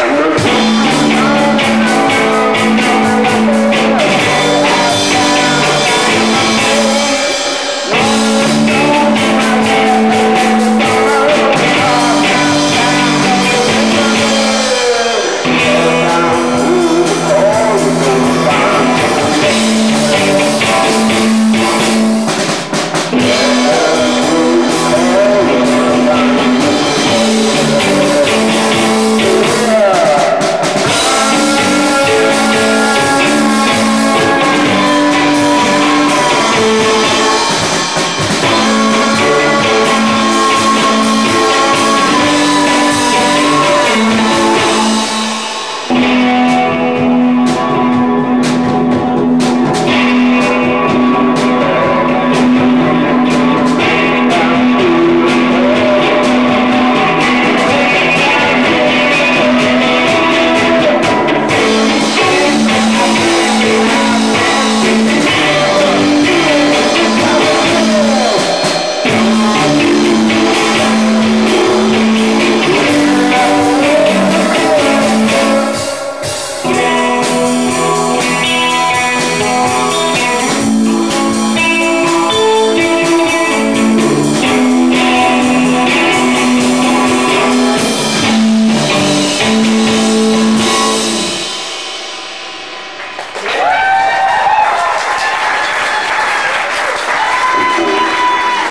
Cuando